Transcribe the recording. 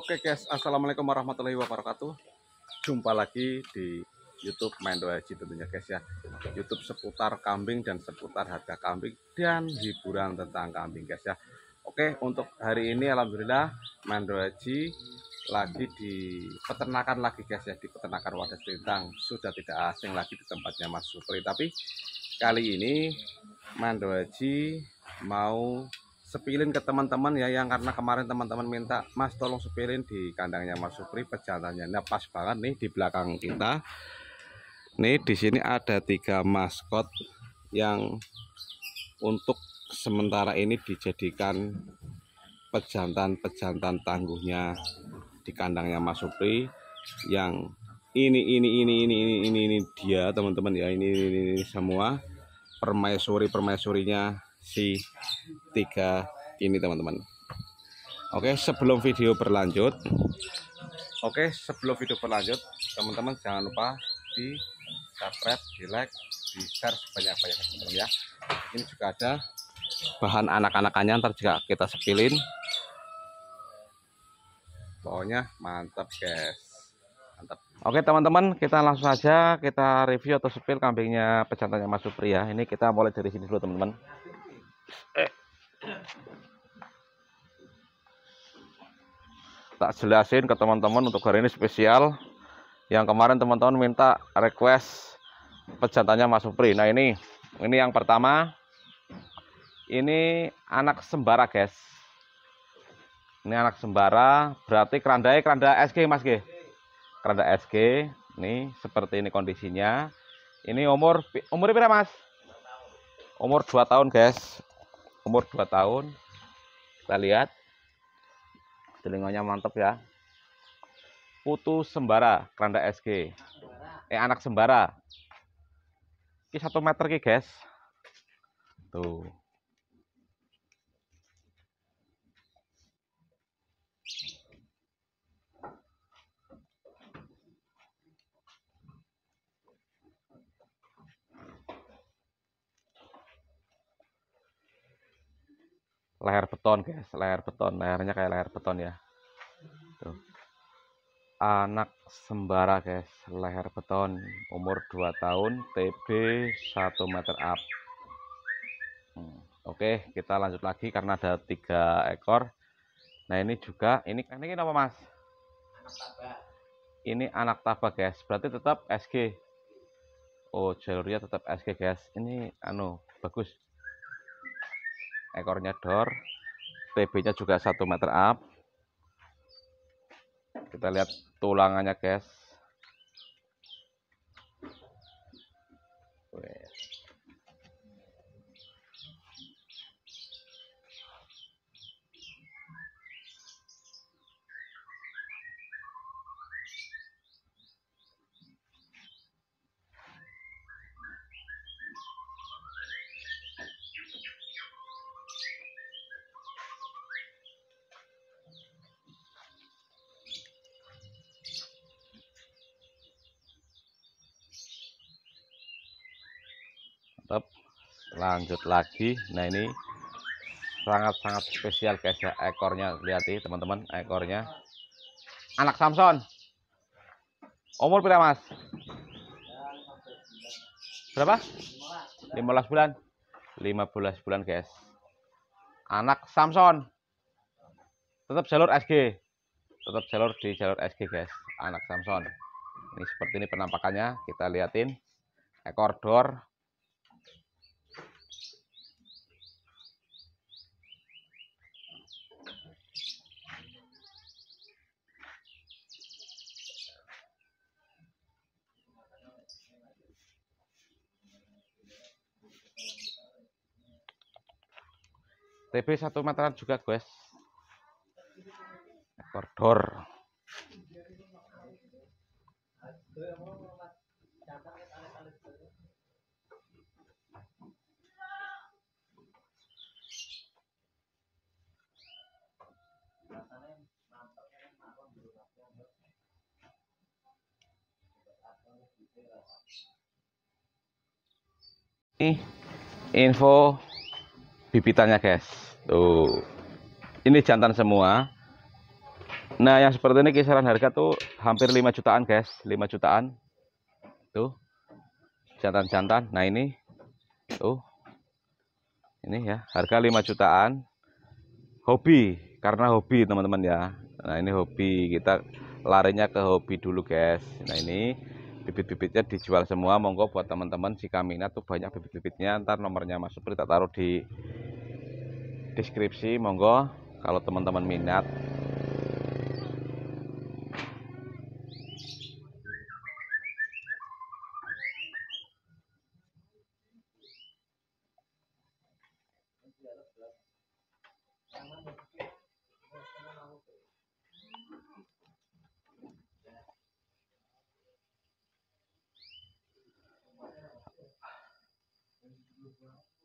Oke guys, Assalamualaikum warahmatullahi wabarakatuh. Jumpa lagi di Youtube Mendo Haji tentunya guys ya. Youtube seputar kambing dan seputar harga kambing Dan hiburan tentang kambing guys ya. Oke untuk hari ini Alhamdulillah Mendo Haji lagi di peternakan lagi guys ya Di peternakan wadah selintang Sudah tidak asing lagi di tempatnya Mas Supri. Tapi kali ini Mendo Haji mau sepilin ke teman-teman ya yang karena kemarin teman-teman minta Mas tolong sepilin di kandangnya Mas Supri pejantannya. Nah pas banget nih di belakang kita. Nih di sini ada tiga maskot yang untuk sementara ini dijadikan pejantan-pejantan tangguhnya di kandangnya Mas Supri. Yang ini ini ini ini ini ini, ini dia teman-teman ya. Ini, ini ini semua permaisuri permaisurinya si tiga ini teman-teman. Oke sebelum video berlanjut oke sebelum video berlanjut teman-teman jangan lupa di subscribe di like di share sebanyak-banyaknya teman-teman ya. Ini juga ada bahan anak-anakannya ntar juga kita sepilin. Pokoknya mantap guys. Mantap. Oke teman-teman kita langsung saja kita review atau sepil kambingnya pejantannya Mas Supri ya. Ini kita mulai dari sini dulu teman-teman Tak jelasin ke teman-teman untuk hari ini spesial. Yang kemarin teman-teman minta request pejantannya Mas Supri. Nah ini, ini yang pertama. Ini anak sembara guys. Ini anak sembara, berarti kerandanya keranda SG Mas G. Keranda SG. Ini seperti ini kondisinya. Ini umur umur berapa Mas? Umur 2 tahun guys umur 2 tahun. Kita lihat. Telinganya mantap ya. Putu sembara keranda SG eh anak sembara. Ini satu meter ki guys. Tuh leher beton guys. Leher beton. Lehernya kayak leher beton ya. Tuh. Anak sembara guys. Leher beton. Umur 2 tahun. TB 1 meter up. Hmm, oke kita lanjut lagi karena ada tiga ekor. Nah ini juga ini ini apa mas? Ini anak tabak guys. Berarti tetap SG oh jalurnya tetap SG guys. Ini anu bagus ekornya dor TB nya juga satu meter up. Kita lihat tulangannya guys lanjut lagi. Nah ini sangat-sangat spesial guys ya ekornya. Lihat nih teman-teman ekornya. Anak Samson. Umur berapa mas? Berapa? 15 bulan. 15 bulan guys. Anak Samson. Tetap jalur SG tetap jalur di jalur SG guys. Anak Samson. Ini seperti ini penampakannya. Kita liatin. Ekor dor TB satu meteran juga guys. Ekor dor. Info bibitannya guys tuh ini jantan semua Nah, yang seperti ini kisaran harga tuh hampir 5 jutaan, guys. 5 jutaan. Tuh. Jantan-jantan. Nah, ini tuh. Ini ya, harga 5 jutaan. Hobi, karena hobi, teman-teman ya. Nah, ini hobi. Kita larinya ke hobi dulu, guys. Nah, ini bibit-bibitnya dijual semua. Monggo buat teman-teman jika minat tuh banyak bibit-bibitnya. Ntar nomornya Mas Supri tak taruh di deskripsi. Monggo kalau teman-teman minat well.